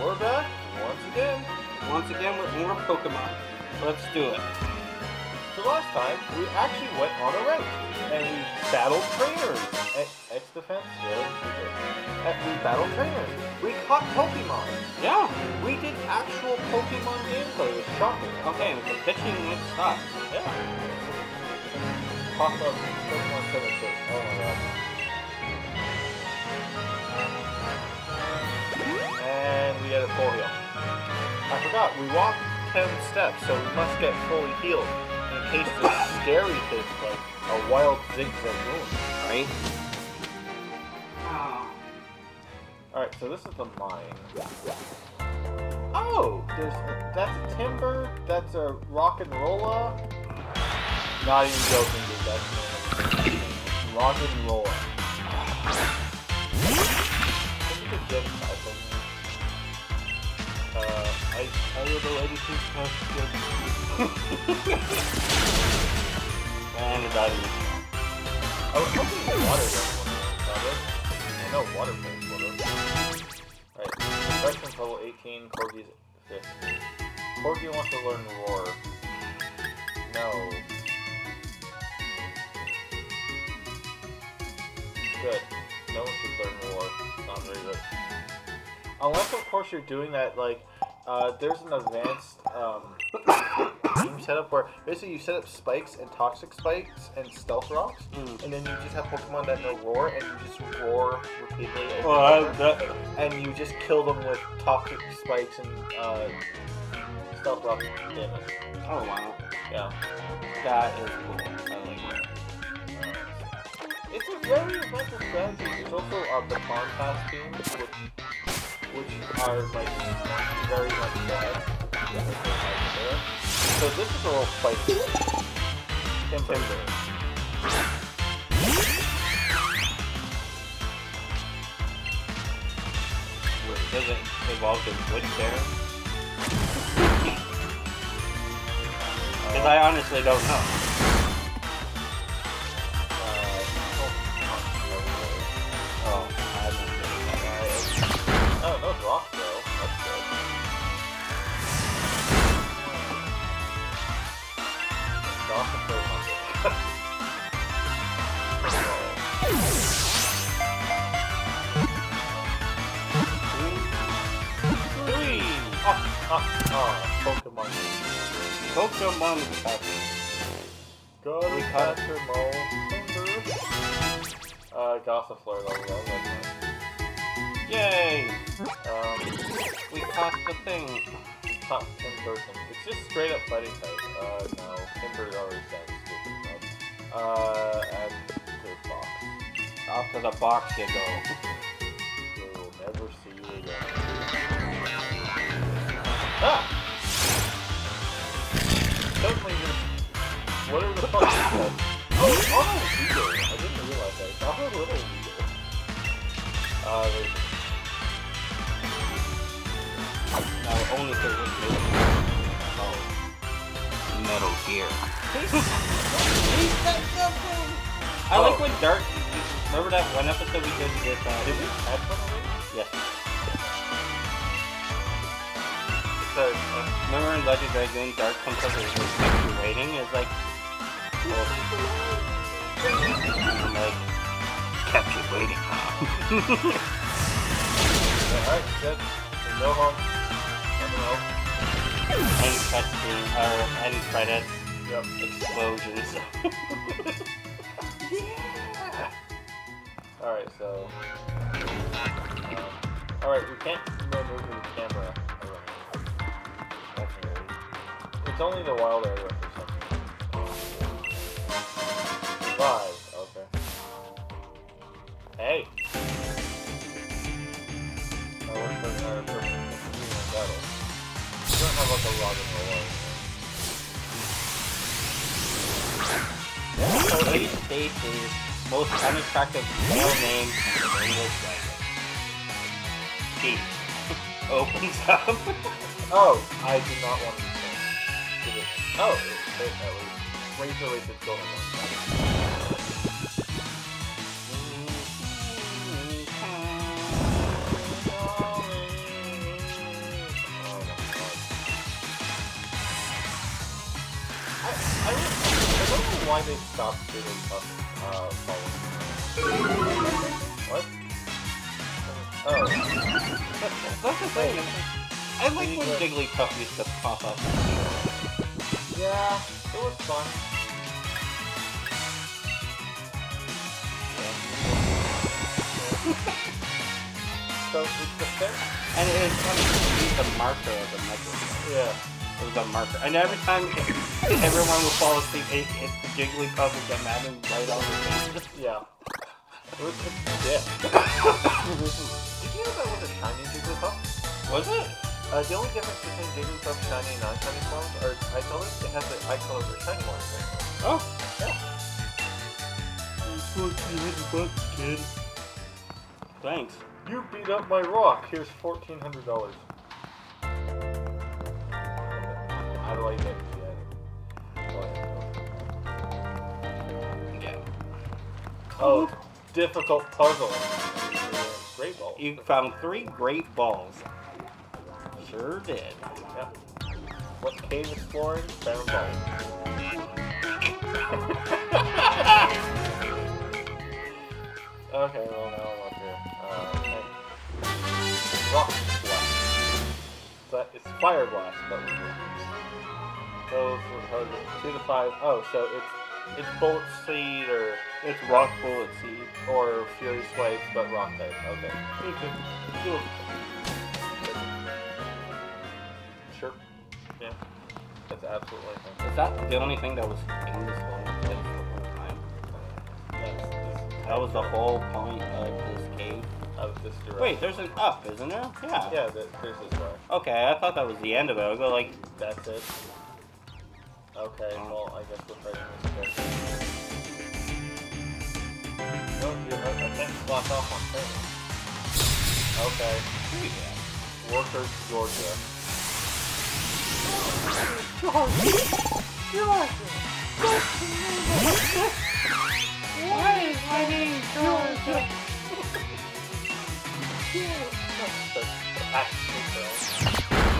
we're back once again. Once again with more Pokemon. Let's do it. So last time, we actually went on a route, and we battled trainers. X, X defense, really? And we battled trainers. We caught Pokemon. Yeah. We did actual Pokemon gameplay. It was shocking. Okay, the pitching mixed up. Yeah. Pop up Pokemon Center says, oh my god. And we had a full heal. I forgot, we walked 10 steps, so we must get fully healed in case the scary hits like a wild zigzag moon. Right? Alright, so this is the mine. Oh! There's that's a Timburr, that's a Roggenrola. Not even joking, dude, that's. Roggenrola. I, I don't know anything past And it died. I was hoping the water doesn't I know water plays water. Right, freshman's level 18, Corgi's 50. Corgi wants to learn Roar. No. Good. No one should learn Roar. Not very good. Unless, of course, you're doing that, like, uh, there's an advanced um, team setup where basically you set up spikes and toxic spikes and stealth rocks, Mm. and then you just have Pokemon that know roar, and you just roar repeatedly over Well, and I, that, and you just kill them with toxic spikes and uh, stealth rocks damage. oh wow. Yeah. That is cool. I like it. It's a very effective strategy. There's also uh, the Pond Pass teams, which which are like very much bad. So this is a little spicy. Timburr. Does it evolve to wood bear? Because I honestly don't know. Pokemon Captain. Go We to Mole. Timburr. Uh, Gossifleur level up. That's nice. Yay! Um, We caught the thing. top Tim Burton. It's just straight up fighting type. Uh, no. Timburr already sounds stupid enough. Uh, to the box. Off to the box you go. We will never see you again. Ah! The fuck is that? Oh, it's on a wheel. I didn't realize that. It's on a little wheel. Uh, there's... Now only if it was made Oh. Metal Gear. I like when Dark. Remember that one episode we did with. Uh, Did we add one already? Yes. Because, uh, Remember in Legend Dragoon, Dart comes up with his rating? It's like. I'm like. Kept you waiting, alright, good. No harm. Nothing else. end cutscene, or end credits, Yep. explosions. Yeah! Alright, so. Um, Alright, we can't move the camera. It's only the wild area Five, okay. Hey! Oh, we're putting our person in battle. We don't have like a rock and roll. so Stacy's most unattractive male name in the English language. Keith opens up. Oh, I do not want to be saying. Give it. Oh, it, it, at least. Razor Razor Golden why they stopped Jigglypuff uh, following. What? Oh. That's the thing. I like when Jigglypuff used to pop up. Yeah, it was fun. So it's the fifth? And it was funny to use the marker as a measure. Yeah was a marker. And every time everyone would fall asleep, it the Jigglypuff would get mad and right on the face. Yeah. It was yeah. Did you know that was a shiny Jigglypuff? Was it? Uh, the only difference between Jigglypuff shiny and non-shiny forms are eye colors. It has the eye color for shiny ones. Oh. Yeah. Thanks. You beat up my rock. Here's $1,400. really make Yeah. Oh, difficult puzzle. Great balls. You found three great balls. Sure did. Yep. What cave exploring? Found balls. Okay, well now I'm up here. Uh, okay. Rock blast. But it's fire blast, but with wings. Goes two to five. Oh, so it's it's bullet seed or It's rock bullet seed. or fury swipe, but rock type. Okay. Cool. Sure. Yeah. That's absolutely fine. Is that the only thing that was in this whole place the whole time? That's, that's That was the whole point of this cave. of this direction. Wait, there's an up, isn't there? Yeah. Yeah, th- there's this way. Okay, I thought that was the end of it. I'll go like, That's it. Okay, well, I guess we're fighting this guy. No, you're right. I can't block off on training. Okay. yeah. Workers, Georgia. What is my name, Georgia?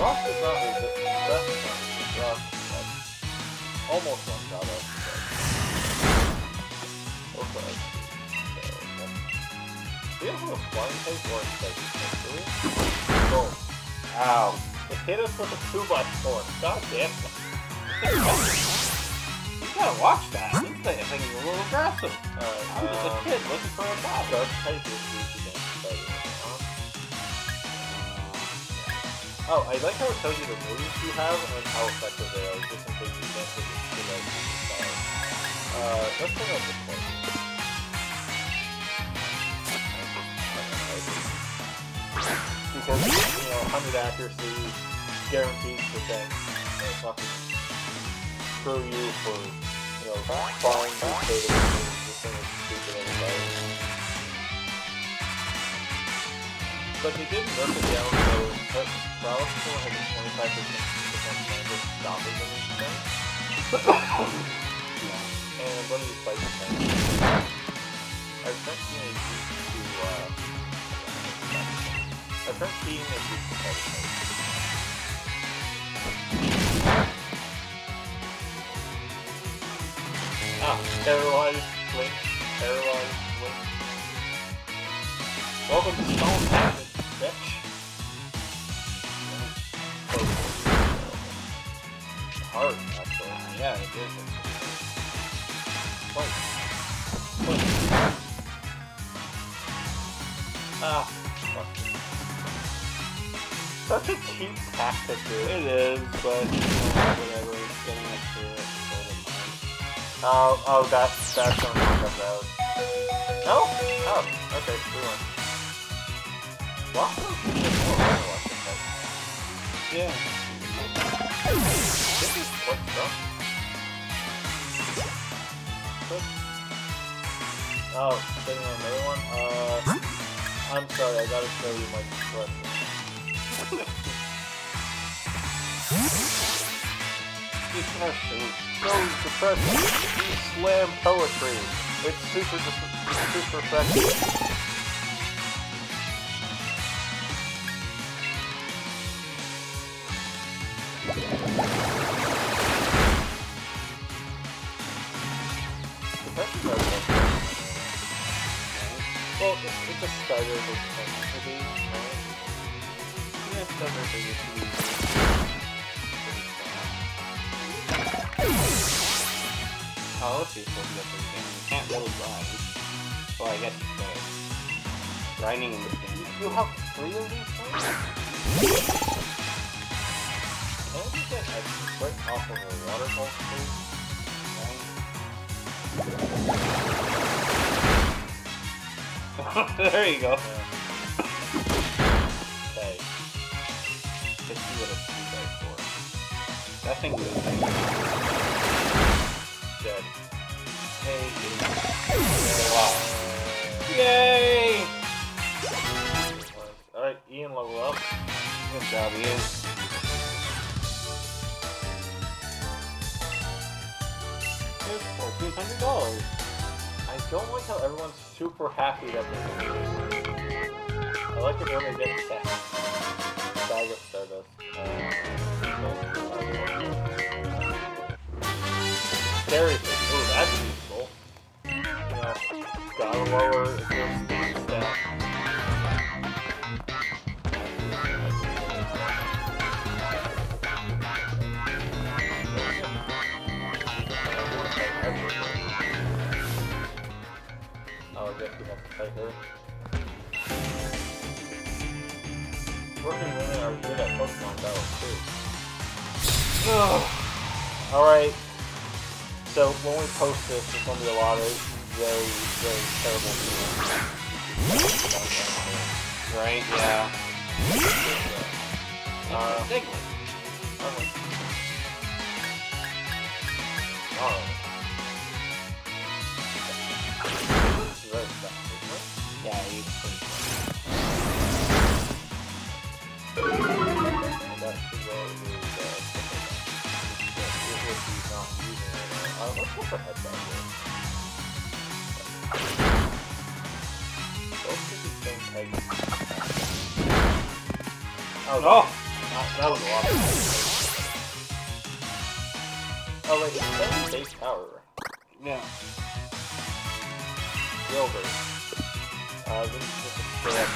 Rock is not resist- that's almost one shot up. Okay. So, do you have a flying type or type? We? Both. Ow. It hit us with a 2 by 4 God damn it. You gotta watch that. This thing I think is a little aggressive. Alright, I'm just a um, kid looking for a ball. Dark type is Oh, I like how it tells you the moves you have and how effective they are, just in case you can't the out of the style. Uh, let's check out this one. Because, you know, 100 accuracy, guaranteed percent, uh, fucking screw you for, you know, falling to the this thing is stupid anyway. But they did nerf it down so Prowess still has a 25% chance of stopping anything. and when you fight the tank, our front team is used to, uh, our front team is used to fight. Ah, paralyzed Link, paralyzed Link. Welcome to Stone Passage, Yeah, it is. Quite. Quite. Ah, fuck. Such a cheap tactic, dude. It is, but you know, whatever. It's getting us through it. Oh, oh, that, that's gonna knock us out. No? Oh, okay, we won. Lost them? Lost them, Yeah. This is what stuff. Oh, getting another one? Uh, I'm sorry, I gotta show you my expression. Depression. No depression. You slam poetry. It's super, super effective. Oh, let's see, supposed to get through the game. You can't really grind. Well, I guess could. Grinding in this game. You have three of these things? Can I get a quick off of a waterfall, please? there you go. Okay. Let's see what it's two by four. That thing. Dead. Hey. Yay! Alright, Ian level up. Good job, Ian. Hundred dollars. I don't like how everyone's super happy that they're. I like it when they get that bag of Stardust. Uh, know, gotta lower your speed. Oh, I guess we have to fight her. Working women are good at Pokemon battles too. Alright. So when we post this, there's gonna be a lot of very, very terrible people. Right? Yeah. Uh, Diglett. okay. Alright. This is very fast, isn't it? Yeah, he's pretty cool. And that should go to the yeah, if he's not using it. Uh, let's head Oh, Oh! that, that was a lot. Oh wait, it's base power. Yeah. Gilbert. Uh, this is just a up.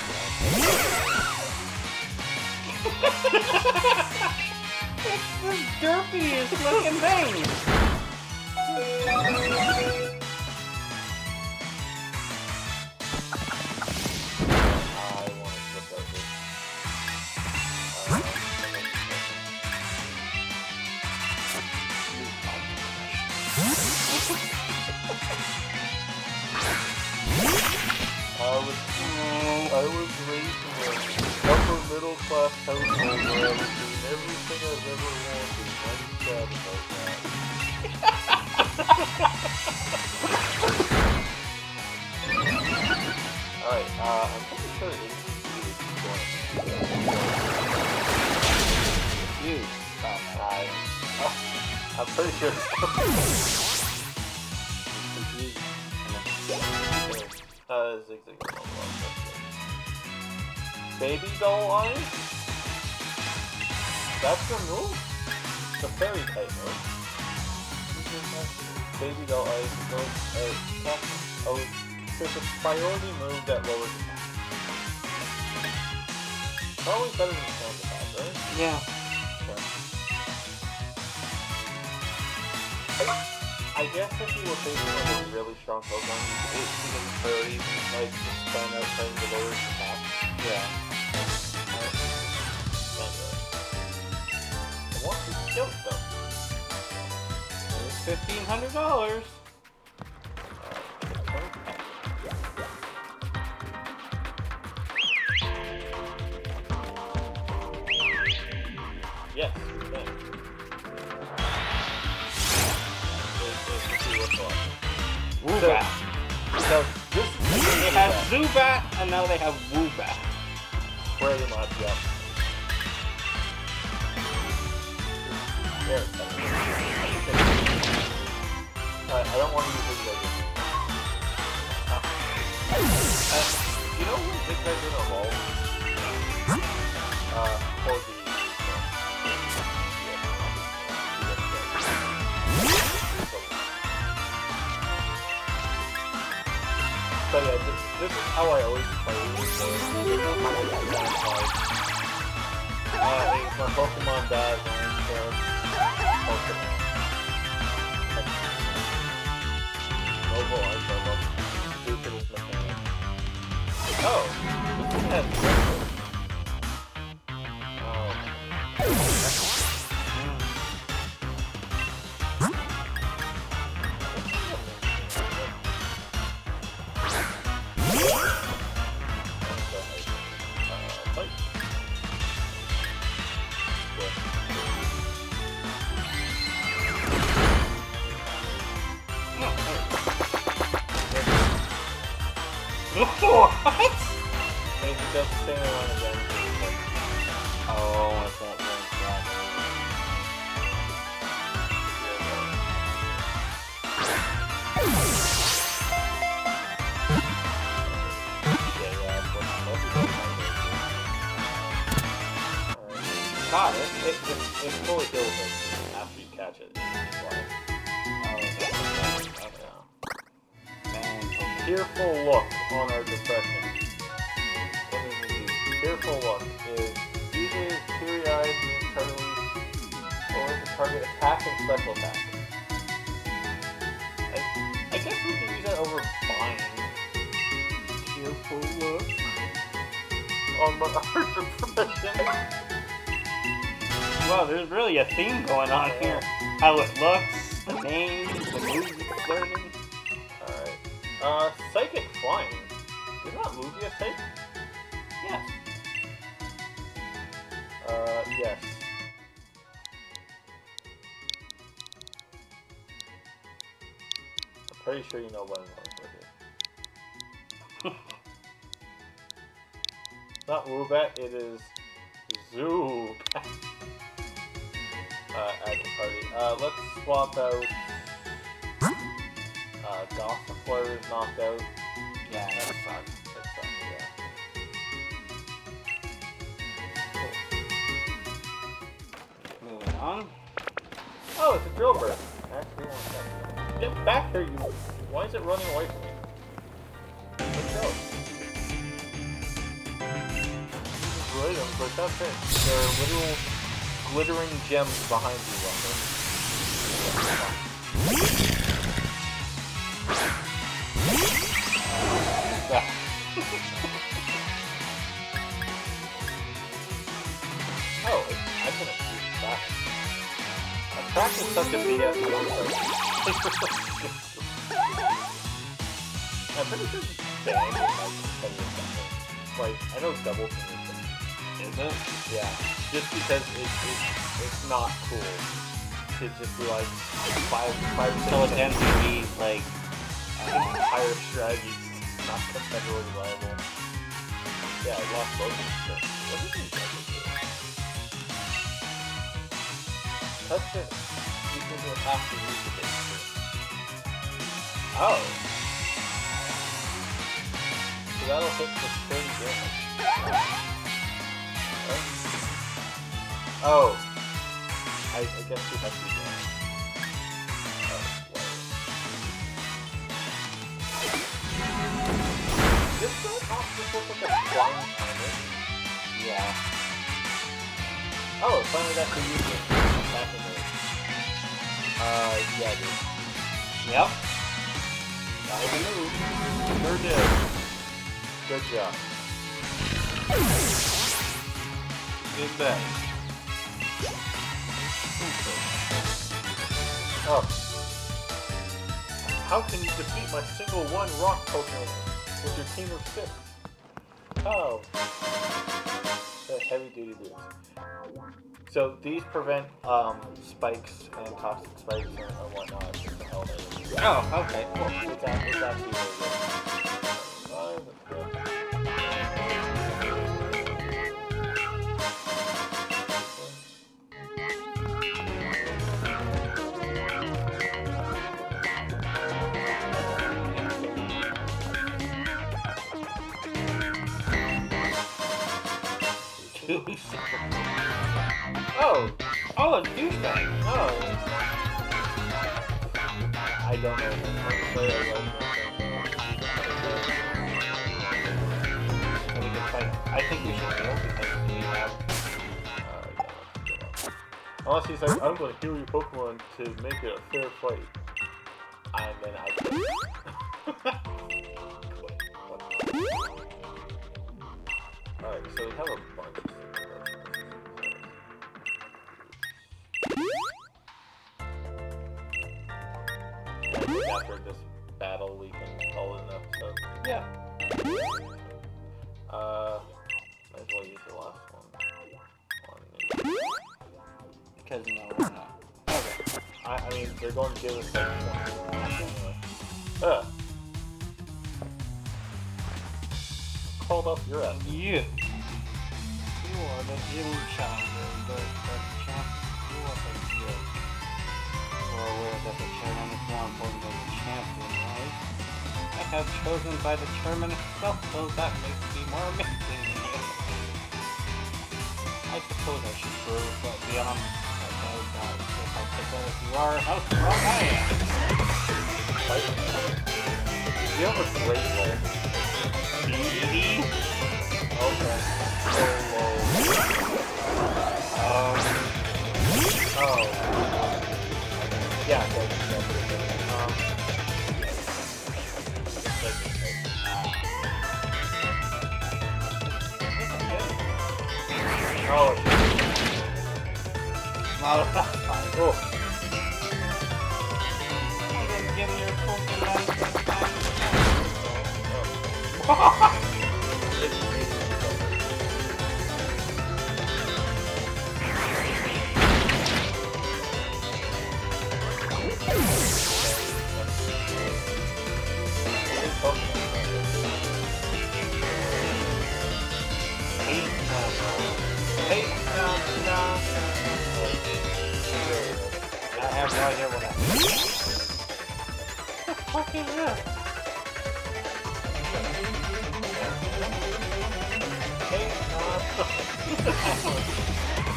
It's the derpiest looking thing! Everything I've ever sad about that. Alright, uh, I'm pretty sure it's going You. I, oh, I'm pretty sure. Uh, zigzag. Baby doll eyes? That's your move? The fairy type move. Baby doll eyes goes, cast- oh, there's a priority move that lowers attack. Probably better than sand attack, right? Yeah. Sure. I guess if you were facing like a really strong Pokemon, you could priority like just spend out trying to lower attack. Yeah. Fifteen hundred dollars. Yes, you can. Let's- let's see what's on. Woobat. So this They have Zubat, and now they have Woobat. pretty much yeah. I don't want to use this guy. Uh, you know when this guy's in a roll? Uh, for the. So yeah, this, this is how I always play these games. Uh, my Pokemon dies, I Oh! What? Just staying around again. Oh, what's that? God, it, it, it, it fully it after you catch it. Oh, Tearful oh, look on our depression. Tearful look is uses teary-eyed, targetly, or the target attack and special attack. I, I guess we can use that over bind. Tearful look on our depression. Well, there's really a theme going on here. How it looks, the name, the music learning. Uh, Psychic Flying. Is not Lugia type? Yes. Uh, yes. I'm pretty sure you know what I'm going for here. It's not Woobat, it is Zoo. uh, at the party. Uh, let's swap out. Uh, Gossifleur is knocked out. Yeah, That that's sucks. That sucks, yeah. moving on. Oh, it's a drill bird. Actually, one second. Get back here, you. Why is it running away from me? Let's go. These are items, but that's it. There are literal glittering gems behind you, Rumble. Oh, it, I can use that. Attack is such a BS. I'm pretty sure it's banned like I know Double is. It? Yeah, just because it, it, it's not cool to just be like five, five, six, So it seven, to be like, um, strategies not viable. Yeah, I lost both of them. Can do half the use it. Oh. So that'll hit for 30 damage. Right? Oh. I, I guess we have to This don't often look like a flying timer. yeah. Oh, finally got to use it. Uh, yeah, dude. Yep. That move. Sure did. Good job. Good bet. Oh. How can you defeat my single one rock Pokemon with your team of six? Oh. The heavy duty boots. So these prevent um, spikes and toxic spikes and, and whatnot. Just the elevator. Oh, okay, cool. It's, it's actually really good. Oh, Oh, a douchebag. oh. I don't know. Gonna play it like I think we should heal because we have. Uh. Unless he's like, I'm gonna heal your Pokemon to make it a fair fight. And then I Because no, we're not. Okay. I, I mean, they're going to give us like 20 anyway. Ugh. Called up your ass. You. You are the gym challenger, the, the champ. You are the gym. You are aware that the chairman is more important than the champion, right? I have chosen by the chairman itself, so that makes me more amazing. I suppose I should prove, but beyond if I pick out if you are, how strong I am. Like, you have a great leg. Speedy. Okay. So low. Um, Oh. Yeah, that's, that's it. Um. Oh, oh. I didn't give your Pokemon back. It's, it's, Hey, no, no. I have no idea what that What the fuck is this? Hey, uh,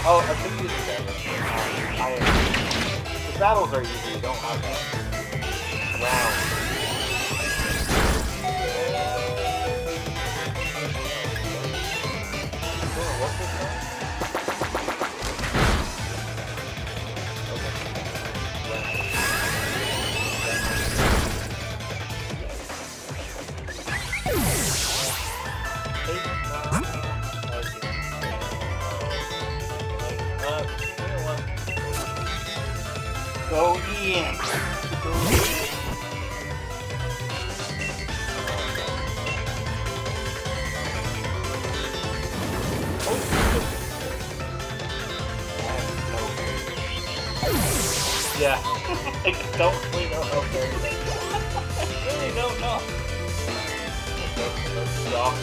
oh, I think you did that. The battles are easy. You don't have that round. Go in. Yeah. I don't really know how is. I really don't know. Let's stop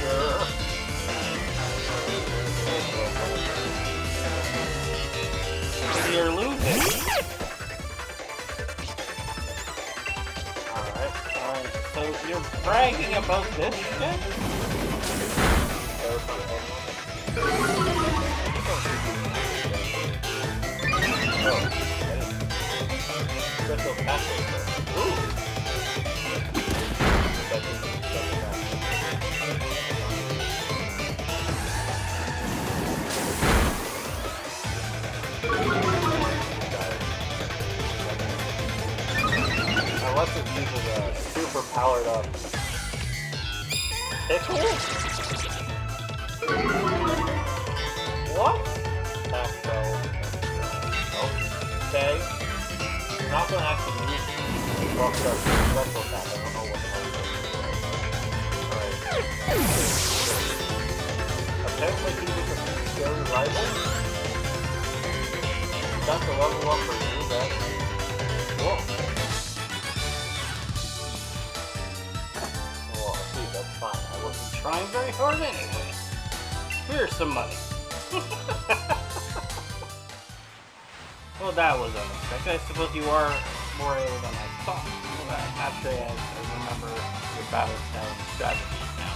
sure. You're losing. Alright. Alright, so you're bragging about this shit? Oh, Crystal Castle. Ooh. Super powered um, up pickle? What? Okay. You're not gonna actually use Special Attack. I don't know what the hell. Alright. Apparently he was a scary rival. That's a level up for you, man. Whoa. Trying very hard anyway. Here's some money. well, that was unexpected. I suppose you are more able than I thought. Actually, I, I remember your battle strategies now.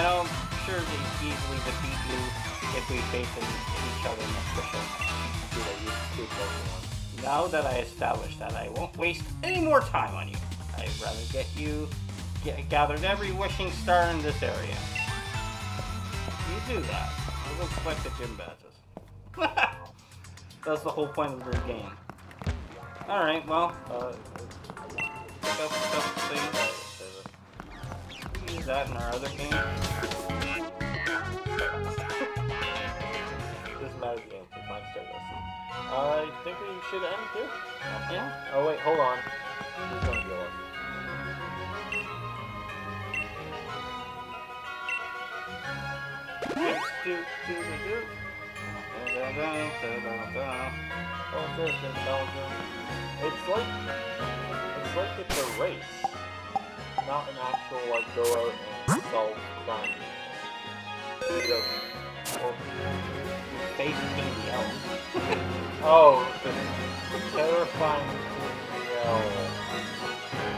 And I'm sure they easily defeat you if we face each other in official match. Now that I established that, I won't waste any more time on you. I'd rather get you gathered every wishing star in this area. You do that. I'll go collect the gym badges. That's the whole point of this game. Alright, well, Uh, that's, that's the thing. We use that in our other game. doesn't matter game. It's mine still. I think we should end here. Yeah? Oh wait, hold on. It's like it's like it's a race, not an actual like go out and solve crime. Well, your face be out. Oh, the terrifying yell.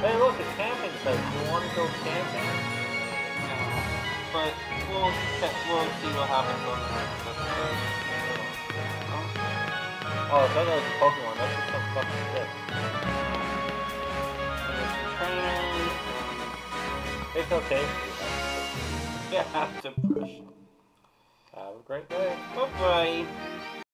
Hey, look, a camping site. You want to go camping? But we'll we'll see what happens on the next. Oh, I thought that was a Pokemon. That's just some fucking shit. And there's some. It's okay. Yeah, push. Have a great day. Bye bye.